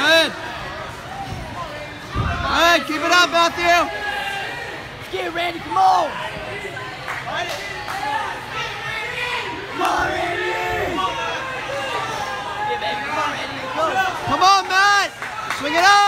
Good. All right, keep it up, Matthew. Let's get it, Randy. Come on. Come on, Randy. Come on, Matt. Swing it up.